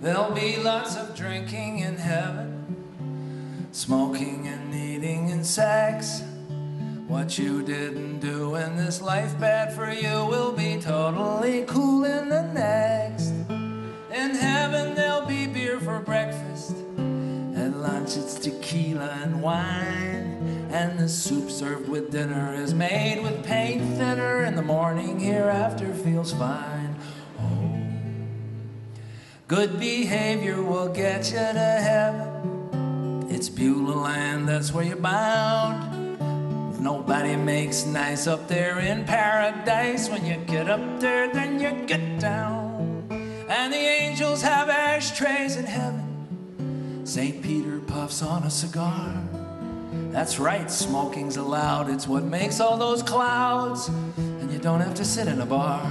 There'll be lots of drinking in heaven, smoking and eating and sex. What you didn't do in this life bad for you will be totally cool in the next. In heaven there'll be beer for breakfast. At lunch it's tequila and wine. And the soup served with dinner is made with paint thinner. In the morning hereafter feels fine. Oh. Good behavior will get you to heaven. It's Beulah land, that's where you're bound. Nobody makes nice up there in paradise. When you get up there, then you get down. And the angels have ashtrays in heaven. St. Peter puffs on a cigar. That's right, smoking's allowed. It's what makes all those clouds. And you don't have to sit in a bar.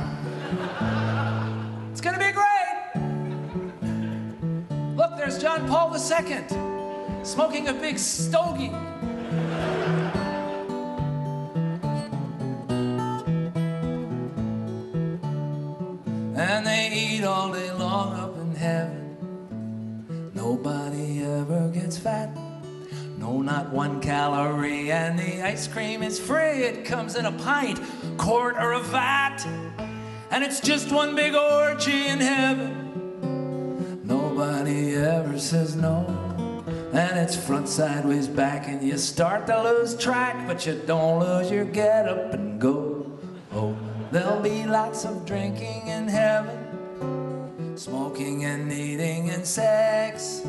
John Paul II smoking a big stogie. and they eat all day long up in heaven. Nobody ever gets fat. No, not one calorie, and the ice cream is free. It comes in a pint, quart, or a vat, and it's just one big orgy in heaven. Nobody ever says no, and it's front, sideways, back, and you start to lose track, but you don't lose your get up and go. Oh. There'll be lots of drinking in heaven, smoking and eating and sex.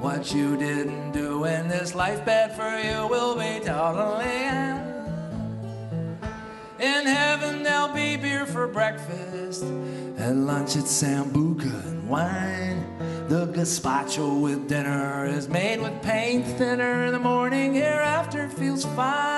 What you didn't do in this life bad for you will be totally in heaven there'll be beer for breakfast. At lunch it's sambuca and wine. The gazpacho with dinner is made with paint thinner. In the morning hereafter feels fine.